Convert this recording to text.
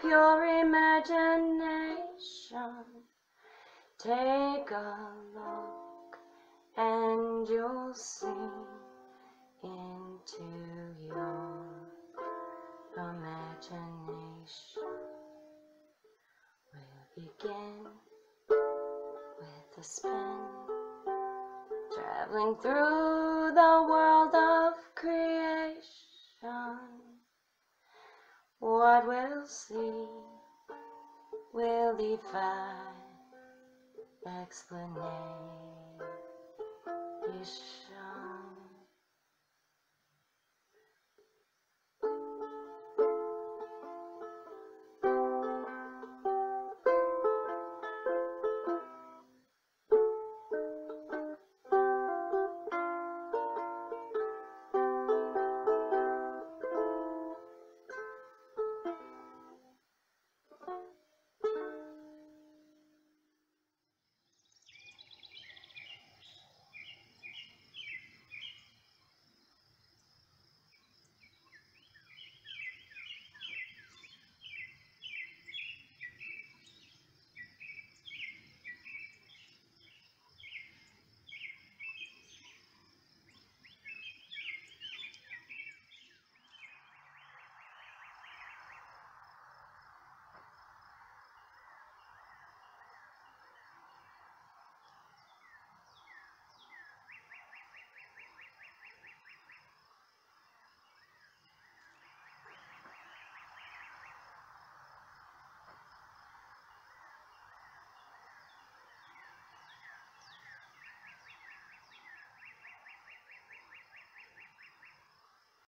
pure imagination. Take a look and you'll see into your imagination. We'll begin with a spin, traveling through the world of creation. What we'll see will defy explanation.